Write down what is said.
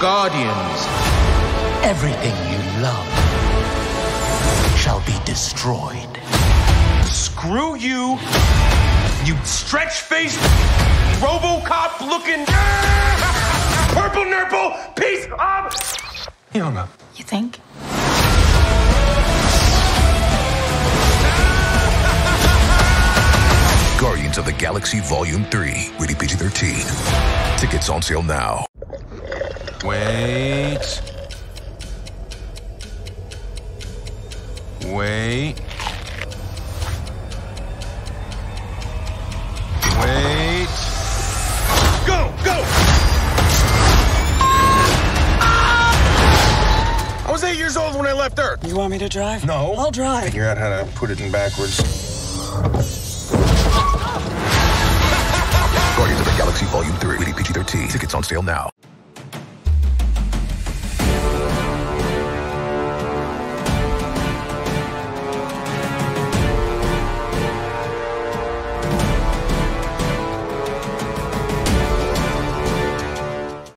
Guardians. Everything you love shall be destroyed. Screw you, you stretch-faced, RoboCop-looking, purple nurple piece of. He hung up. You think? Guardians of the Galaxy Volume 3, rated PG 13. Tickets on sale now. Wait. Wait. Wait. Go, go! I was eight years old when I left Earth. You want me to drive? No. I'll drive. Figure out how to put it in backwards. Guardians of the Galaxy Volume 3, rated PG 13. Tickets on sale now.